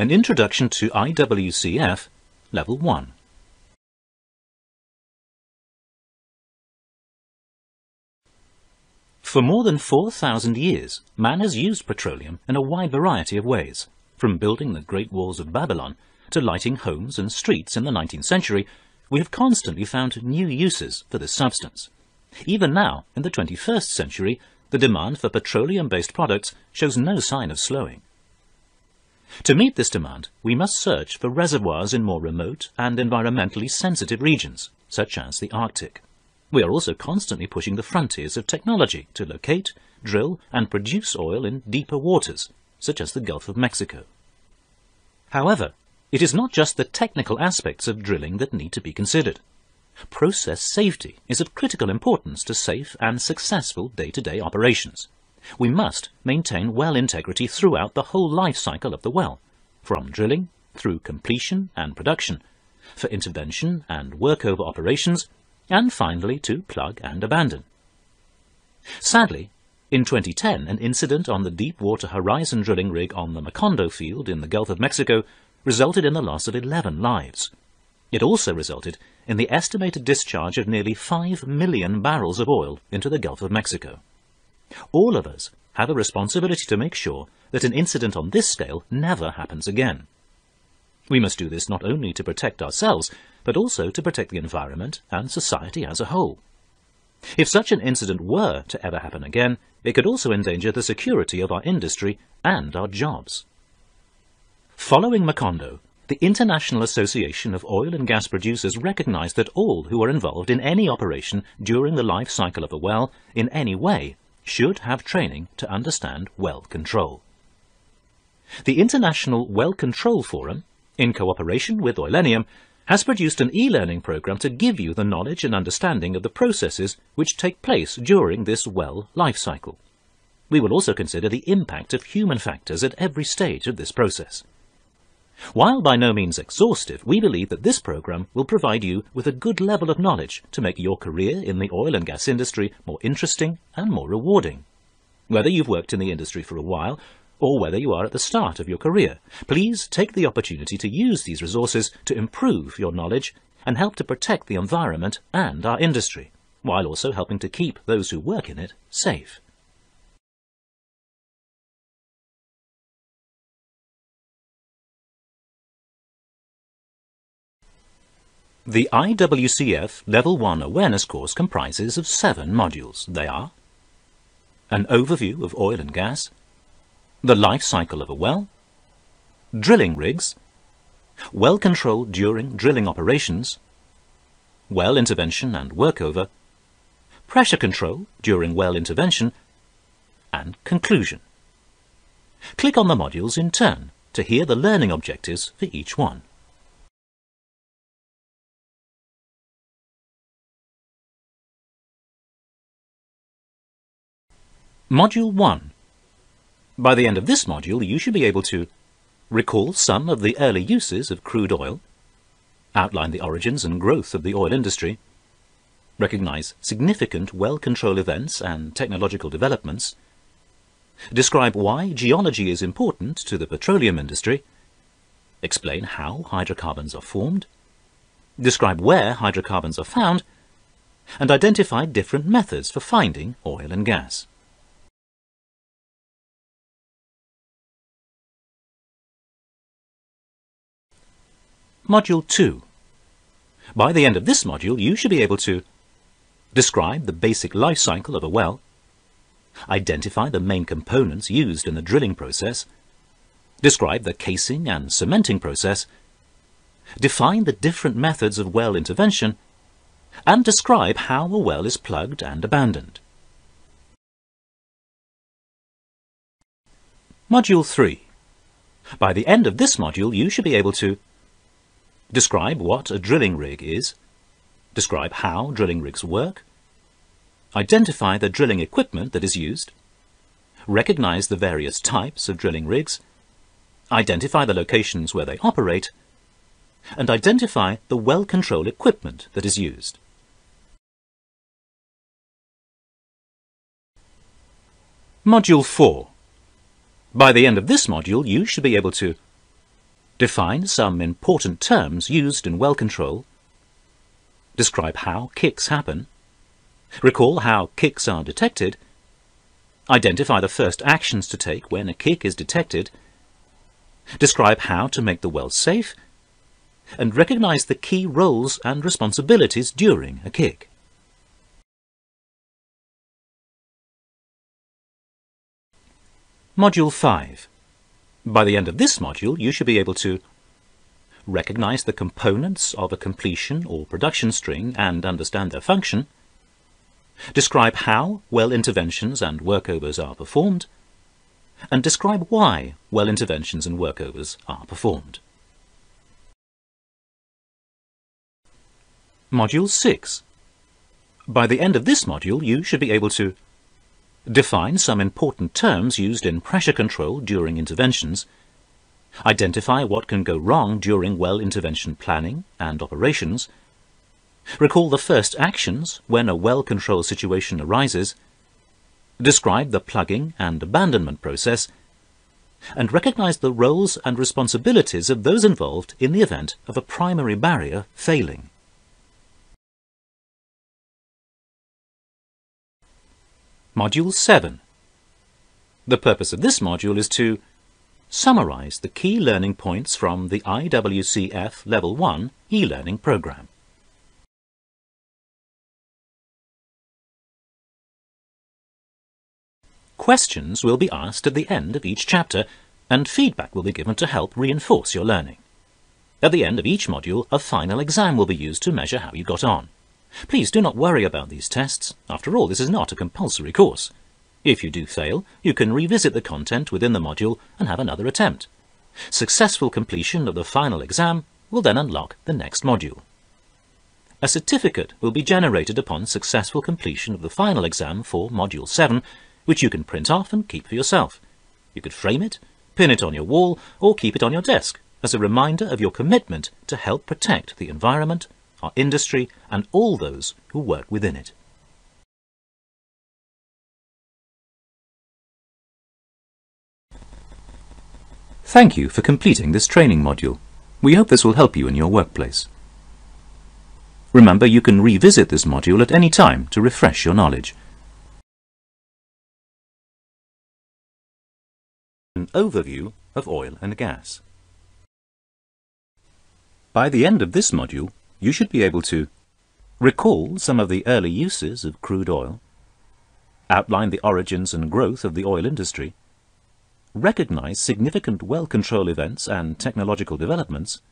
An Introduction to IWCF Level 1. For more than 4,000 years, man has used petroleum in a wide variety of ways, from building the Great Walls of Babylon to lighting homes and streets in the 19th century, we have constantly found new uses for this substance. Even now, in the 21st century, the demand for petroleum-based products shows no sign of slowing. To meet this demand, we must search for reservoirs in more remote and environmentally sensitive regions, such as the Arctic. We are also constantly pushing the frontiers of technology to locate, drill and produce oil in deeper waters, such as the Gulf of Mexico. However, it is not just the technical aspects of drilling that need to be considered. Process safety is of critical importance to safe and successful day-to-day -day operations. We must maintain well integrity throughout the whole life cycle of the well, from drilling through completion and production, for intervention and workover operations, and finally to plug and abandon. Sadly, in 2010, an incident on the Deepwater Horizon drilling rig on the Macondo field in the Gulf of Mexico resulted in the loss of 11 lives. It also resulted in the estimated discharge of nearly 5 million barrels of oil into the Gulf of Mexico. All of us have a responsibility to make sure that an incident on this scale never happens again. We must do this not only to protect ourselves, but also to protect the environment and society as a whole. If such an incident were to ever happen again, it could also endanger the security of our industry and our jobs. Following Macondo, the International Association of Oil and Gas Producers recognized that all who are involved in any operation during the life cycle of a well in any way should have training to understand well control. The International Well Control Forum, in cooperation with Oilennium, has produced an e-learning program to give you the knowledge and understanding of the processes which take place during this well life cycle. We will also consider the impact of human factors at every stage of this process. While by no means exhaustive, we believe that this program will provide you with a good level of knowledge to make your career in the oil and gas industry more interesting and more rewarding. Whether you've worked in the industry for a while or whether you are at the start of your career, please take the opportunity to use these resources to improve your knowledge and help to protect the environment and our industry, while also helping to keep those who work in it safe. The IWCF Level 1 Awareness course comprises of seven modules. They are an overview of oil and gas, the life cycle of a well, drilling rigs, well control during drilling operations, well intervention and workover, pressure control during well intervention, and conclusion. Click on the modules in turn to hear the learning objectives for each one. Module 1. By the end of this module, you should be able to recall some of the early uses of crude oil, outline the origins and growth of the oil industry, recognize significant well control events and technological developments, describe why geology is important to the petroleum industry, explain how hydrocarbons are formed, describe where hydrocarbons are found, and identify different methods for finding oil and gas. Module 2. By the end of this module, you should be able to describe the basic life cycle of a well, identify the main components used in the drilling process, describe the casing and cementing process, define the different methods of well intervention, and describe how a well is plugged and abandoned. Module 3. By the end of this module, you should be able to Describe what a drilling rig is. Describe how drilling rigs work. Identify the drilling equipment that is used. Recognize the various types of drilling rigs. Identify the locations where they operate. And identify the well control equipment that is used. Module 4. By the end of this module, you should be able to Define some important terms used in well control. Describe how kicks happen. Recall how kicks are detected. Identify the first actions to take when a kick is detected. Describe how to make the well safe. And recognize the key roles and responsibilities during a kick. Module 5. By the end of this module, you should be able to recognize the components of a completion or production string and understand their function, describe how well interventions and workovers are performed, and describe why well interventions and workovers are performed. Module 6. By the end of this module, you should be able to define some important terms used in pressure control during interventions, identify what can go wrong during well intervention planning and operations, recall the first actions when a well control situation arises, describe the plugging and abandonment process, and recognize the roles and responsibilities of those involved in the event of a primary barrier failing. Module 7. The purpose of this module is to summarize the key learning points from the IWCF Level 1 e-learning program. Questions will be asked at the end of each chapter and feedback will be given to help reinforce your learning. At the end of each module, a final exam will be used to measure how you got on. Please do not worry about these tests. After all, this is not a compulsory course. If you do fail, you can revisit the content within the module and have another attempt. Successful completion of the final exam will then unlock the next module. A certificate will be generated upon successful completion of the final exam for Module 7, which you can print off and keep for yourself. You could frame it, pin it on your wall, or keep it on your desk as a reminder of your commitment to help protect the environment our industry, and all those who work within it. Thank you for completing this training module. We hope this will help you in your workplace. Remember, you can revisit this module at any time to refresh your knowledge. An overview of oil and gas. By the end of this module, you should be able to recall some of the early uses of crude oil, outline the origins and growth of the oil industry, recognize significant well control events and technological developments,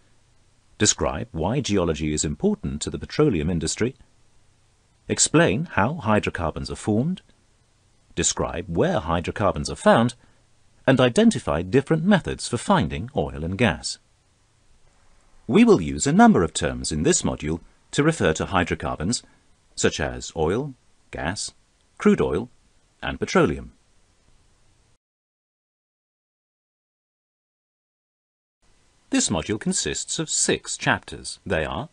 describe why geology is important to the petroleum industry, explain how hydrocarbons are formed, describe where hydrocarbons are found, and identify different methods for finding oil and gas. We will use a number of terms in this module to refer to hydrocarbons, such as oil, gas, crude oil, and petroleum. This module consists of six chapters. They are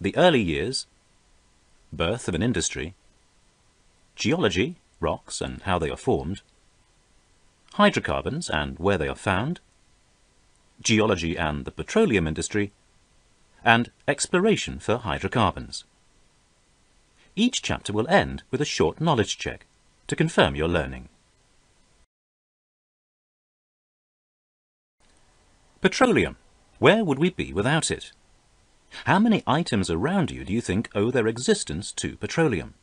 the early years, birth of an industry, geology, rocks and how they are formed, hydrocarbons and where they are found, geology and the petroleum industry, and exploration for hydrocarbons. Each chapter will end with a short knowledge check to confirm your learning. Petroleum. Where would we be without it? How many items around you do you think owe their existence to petroleum?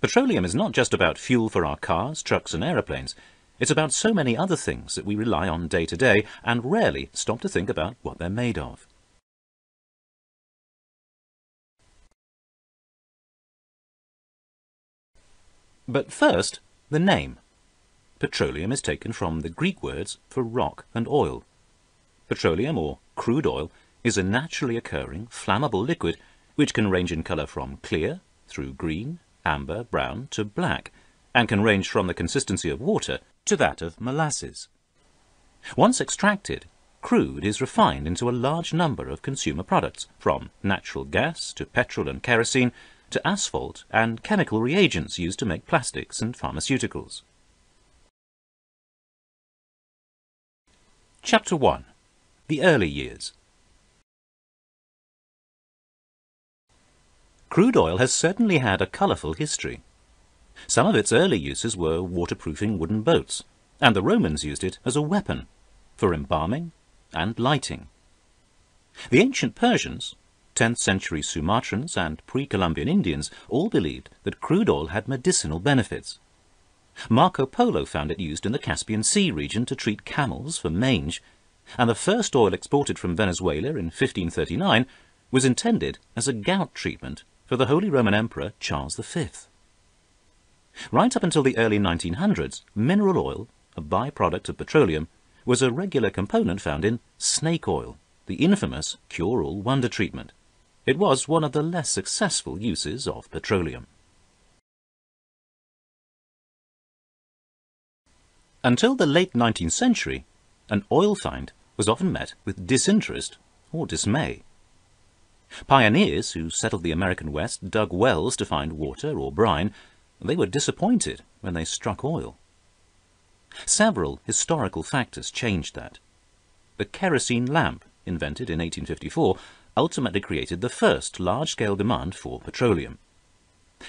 Petroleum is not just about fuel for our cars, trucks and aeroplanes. It's about so many other things that we rely on day to day and rarely stop to think about what they're made of. But first, the name. Petroleum is taken from the Greek words for rock and oil. Petroleum, or crude oil, is a naturally occurring, flammable liquid which can range in colour from clear through green, amber, brown to black, and can range from the consistency of water to that of molasses. Once extracted, crude is refined into a large number of consumer products, from natural gas to petrol and kerosene to asphalt and chemical reagents used to make plastics and pharmaceuticals. Chapter 1 the early years. Crude oil has certainly had a colourful history. Some of its early uses were waterproofing wooden boats, and the Romans used it as a weapon for embalming and lighting. The ancient Persians, 10th century Sumatrans and pre-Columbian Indians all believed that crude oil had medicinal benefits. Marco Polo found it used in the Caspian Sea region to treat camels for mange, and the first oil exported from Venezuela in 1539 was intended as a gout treatment for the Holy Roman Emperor Charles V. Right up until the early 1900s, mineral oil, a byproduct of petroleum, was a regular component found in snake oil, the infamous cure-all wonder treatment. It was one of the less successful uses of petroleum. Until the late 19th century, an oil find was often met with disinterest or dismay. Pioneers who settled the American West dug wells to find water or brine. They were disappointed when they struck oil. Several historical factors changed that. The kerosene lamp, invented in 1854, ultimately created the first large-scale demand for petroleum.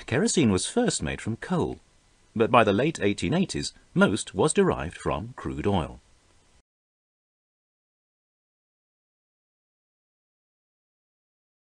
Kerosene was first made from coal, but by the late 1880s, most was derived from crude oil.